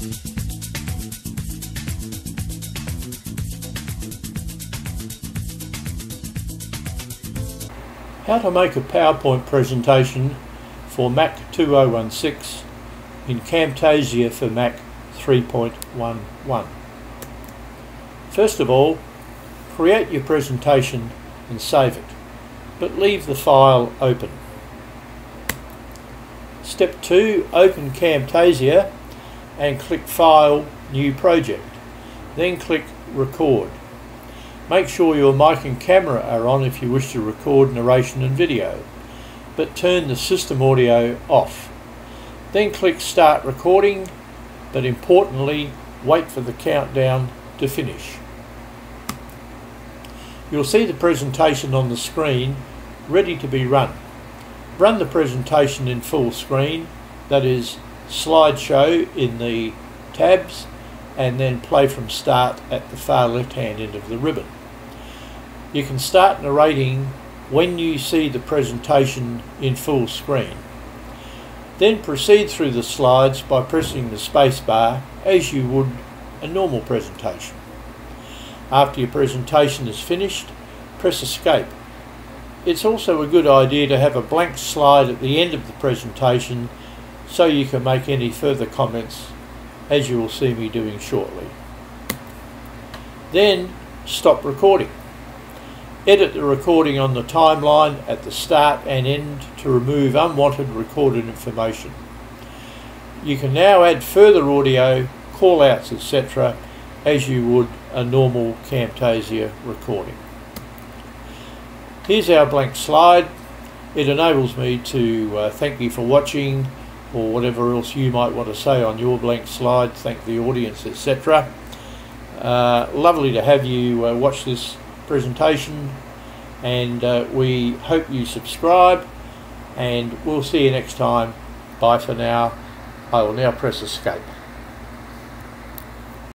How to make a PowerPoint presentation for Mac 2016 in Camtasia for Mac 3.11. First of all, create your presentation and save it, but leave the file open. Step 2, open Camtasia and click File, New Project. Then click Record. Make sure your mic and camera are on if you wish to record narration and video, but turn the system audio off. Then click Start Recording, but importantly, wait for the countdown to finish. You'll see the presentation on the screen ready to be run. Run the presentation in full screen, that is slideshow in the tabs and then play from start at the far left hand end of the ribbon. You can start narrating when you see the presentation in full screen. Then proceed through the slides by pressing the spacebar as you would a normal presentation. After your presentation is finished, press escape. It's also a good idea to have a blank slide at the end of the presentation so you can make any further comments as you will see me doing shortly. Then stop recording. Edit the recording on the timeline at the start and end to remove unwanted recorded information. You can now add further audio, callouts, etc. as you would a normal Camtasia recording. Here's our blank slide. It enables me to uh, thank you for watching or whatever else you might want to say on your blank slide, thank the audience, etc. Uh, lovely to have you uh, watch this presentation and uh, we hope you subscribe and we'll see you next time. Bye for now. I will now press escape.